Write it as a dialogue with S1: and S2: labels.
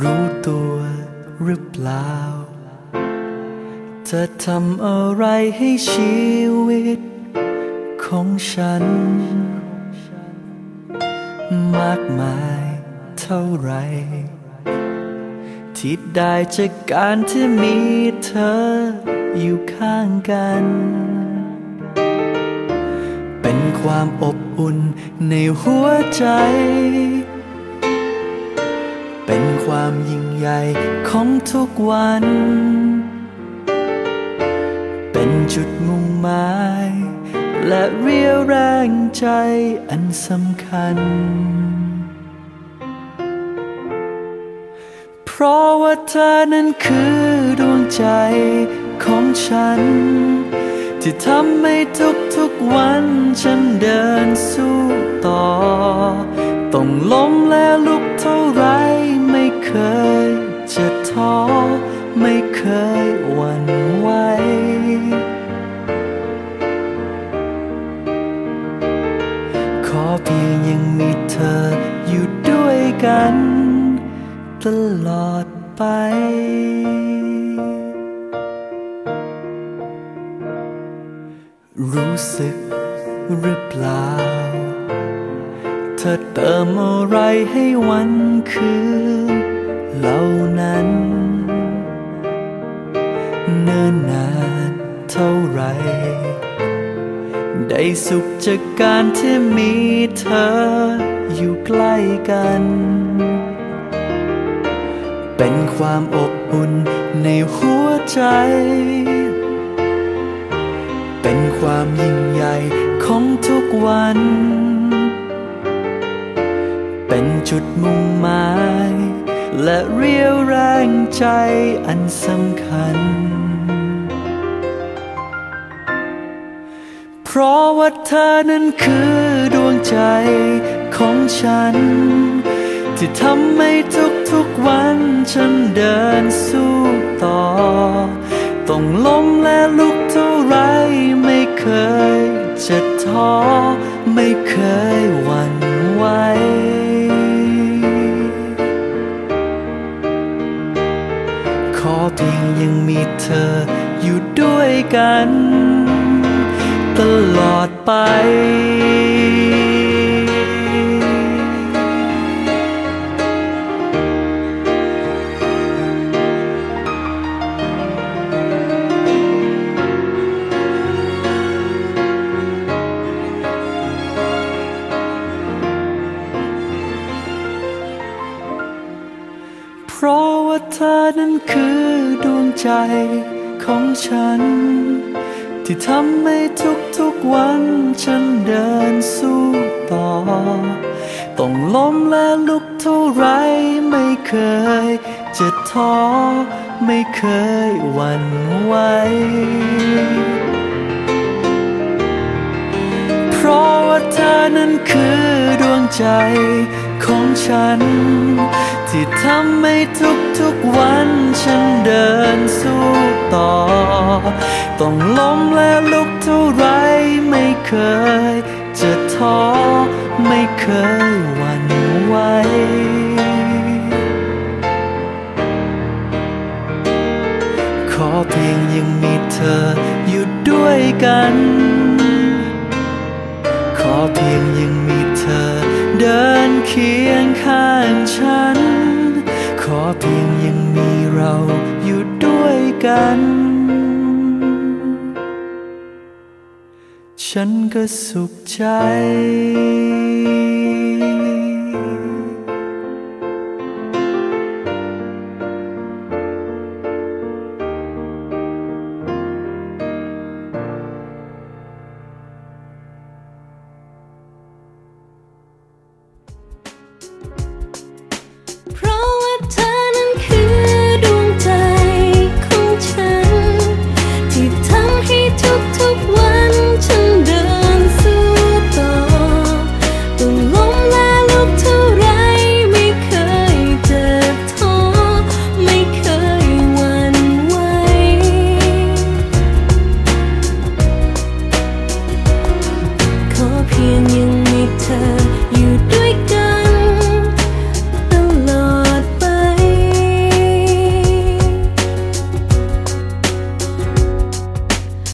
S1: รู้ตัวหรือเปล่าจะทำอะไรให้ชีวิตของฉัน มากมายเท่าไร ที่ได้จากการที่มีเธออยู่ข้างกัน เป็นความอบอุ่นในหัวใจ ความยิ่งใหญ่ของทุกวัน เป็นจุดมุ่งหมาย และเรียวแรงใจอันสำคัญ เพราะว่าเธอนั้นคือดวงใจของฉัน ที่ทำให้ทุกๆวันฉันเดินสู้ต่อ ต้องล้มและลุกเท่า เคยจะท้อ ไม่เคยหวั่นไหวขอเพียงยังมีเธออยู่ด้วยกัน ตลอดไปรู้สึกหรือเปล่า เธอเติมอะไรให้วันคืน เหล่านั้น เนิ่นนานเท่าไร ได้สุขจากการที่มีเธออยู่ใกล้กัน เป็นความอบอุ่นในหัวใจ เป็นความยิ่งใหญ่ของทุกวัน เป็นจุดมุ่งหมาย และเรียวแรงใจอันสำคัญ เพราะว่าเธอนั้นคือดวงใจของฉัน ที่ทำให้ทุกๆวันฉันเดินสู้ต่อ ต้องล้มและลุกเท่าไรไม่เคยจะท้อไม่เคย ไป เพราะว่าเธอนั้นคือดวงใจของฉัน ที่ทำให้ทุกๆวันฉันเดินสู้ต่อ ต้องล้มและลุกเท่าไรไม่เคยจะท้อไม่เคยหวั่นไหวเพราะว่าเธอนั้นคือดวงใจของฉัน ที่ทำให้ทุกๆวันฉันเดินสู้ต่อ ต้องล้มและลุกเท่าไรไม่เคยจะท้อไม่เคยหวั่นไหวขอเพียงยังมีเธออยู่ด้วยกัน ขอเพียงยังมีเธอเดินเคียงข้าง เราอยู่ด้วยกัน ฉันก็สุขใจ